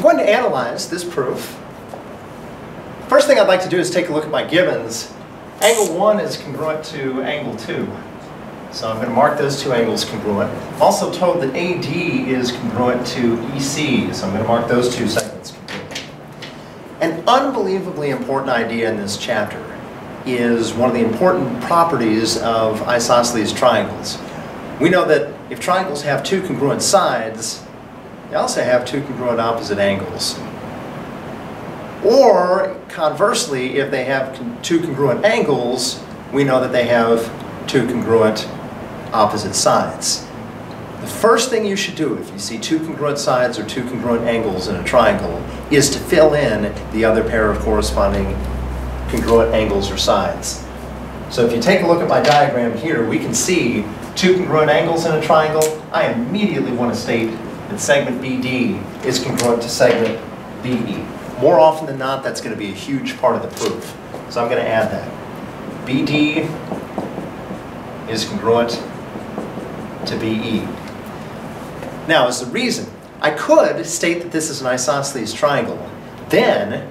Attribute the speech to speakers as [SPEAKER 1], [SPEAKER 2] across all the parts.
[SPEAKER 1] I'm going to analyze this proof. First thing I'd like to do is take a look at my givens. Angle 1 is congruent to angle 2. So I'm going to mark those two angles congruent. I'm also told that AD is congruent to EC, so I'm going to mark those two segments congruent. An unbelievably important idea in this chapter is one of the important properties of isosceles triangles. We know that if triangles have two congruent sides, they also have two congruent opposite angles. Or conversely, if they have two congruent angles, we know that they have two congruent opposite sides. The first thing you should do if you see two congruent sides or two congruent angles in a triangle is to fill in the other pair of corresponding congruent angles or sides. So if you take a look at my diagram here, we can see two congruent angles in a triangle. I immediately want to state that segment BD is congruent to segment BE. More often than not, that's going to be a huge part of the proof. So I'm going to add that. BD is congruent to BE. Now, as the reason, I could state that this is an isosceles triangle, then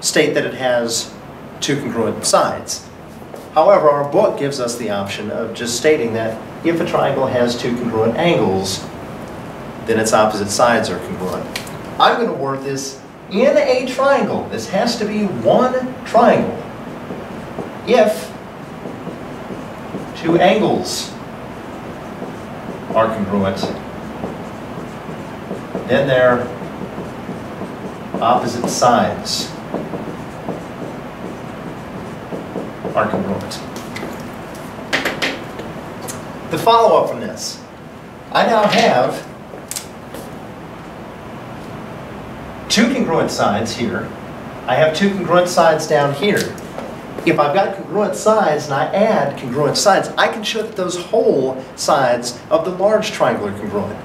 [SPEAKER 1] state that it has two congruent sides. However, our book gives us the option of just stating that if a triangle has two congruent angles, then its opposite sides are congruent. I'm going to word this in a triangle. This has to be one triangle. If two angles are congruent, then their opposite sides are congruent. The follow-up from this, I now have two congruent sides here. I have two congruent sides down here. If I've got congruent sides and I add congruent sides, I can show that those whole sides of the large triangle are congruent.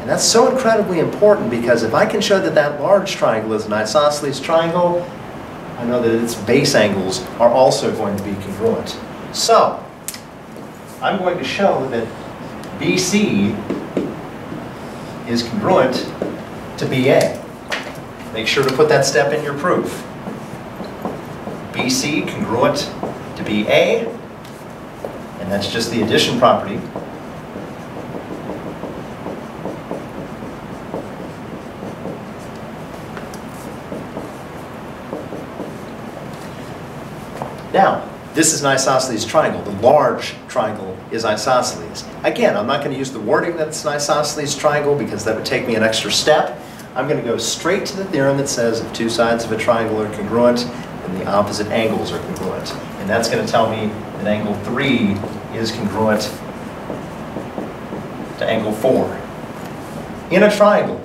[SPEAKER 1] And that's so incredibly important because if I can show that that large triangle is an isosceles triangle, I know that its base angles are also going to be congruent. So, I'm going to show that BC is congruent to BA. Make sure to put that step in your proof. BC congruent to BA, and that's just the addition property. Now, this is an isosceles triangle. The large triangle is isosceles. Again, I'm not going to use the wording that it's an isosceles triangle because that would take me an extra step. I'm going to go straight to the theorem that says if two sides of a triangle are congruent, then the opposite angles are congruent. And that's going to tell me that angle 3 is congruent to angle 4. In a triangle,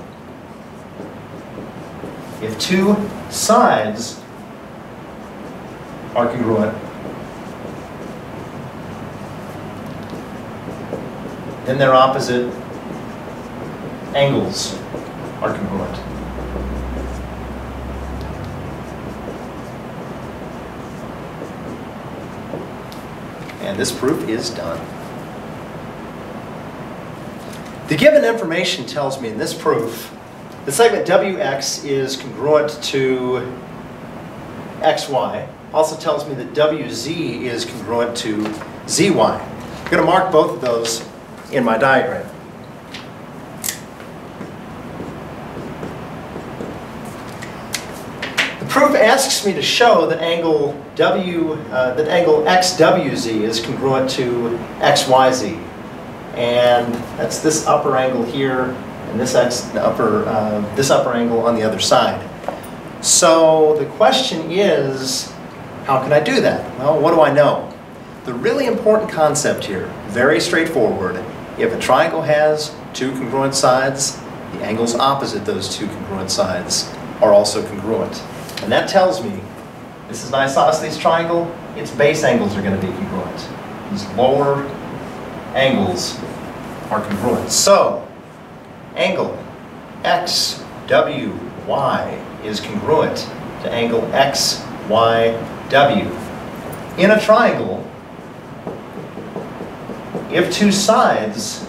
[SPEAKER 1] if two sides are congruent, then their opposite angles are congruent. And this proof is done. The given information tells me in this proof the segment WX is congruent to XY. Also tells me that WZ is congruent to ZY. I'm going to mark both of those in my diagram. Proof asks me to show that angle W, uh, that angle XWZ is congruent to XYZ. And that's this upper angle here and this X upper, uh, this upper angle on the other side. So the question is, how can I do that? Well, what do I know? The really important concept here, very straightforward. If a triangle has two congruent sides, the angles opposite those two congruent sides are also congruent. And that tells me this is an isosceles triangle, its base angles are going to be congruent. These lower angles are congruent. So, angle XWY is congruent to angle XYW. In a triangle, if two sides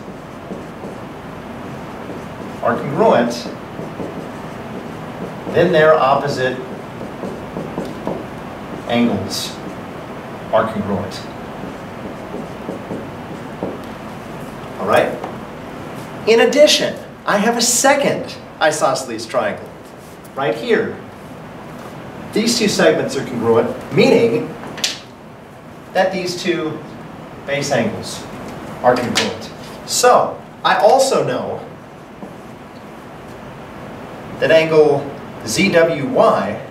[SPEAKER 1] are congruent, then their opposite angles are congruent. All right? In addition, I have a second isosceles triangle right here. These two segments are congruent, meaning that these two base angles are congruent. So, I also know that angle ZWY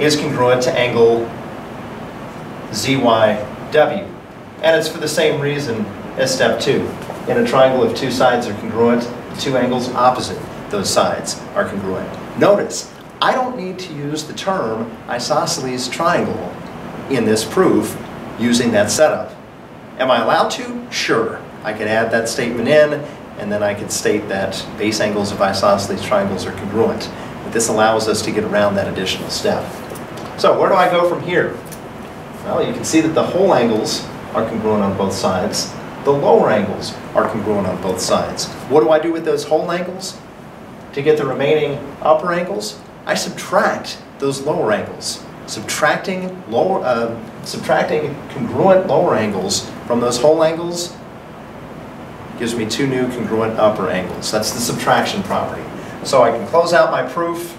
[SPEAKER 1] is congruent to angle ZYW. And it's for the same reason as step two. In a triangle, if two sides are congruent, the two angles opposite those sides are congruent. Notice, I don't need to use the term isosceles triangle in this proof using that setup. Am I allowed to? Sure. I could add that statement in, and then I could state that base angles of isosceles triangles are congruent. But this allows us to get around that additional step. So where do I go from here? Well, you can see that the whole angles are congruent on both sides. The lower angles are congruent on both sides. What do I do with those whole angles? To get the remaining upper angles, I subtract those lower angles. Subtracting lower, uh, subtracting congruent lower angles from those whole angles gives me two new congruent upper angles. That's the subtraction property. So I can close out my proof.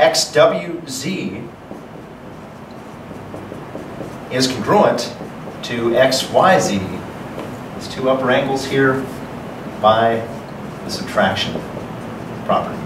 [SPEAKER 1] XWZ is congruent to XYZ, these two upper angles here, by the subtraction property.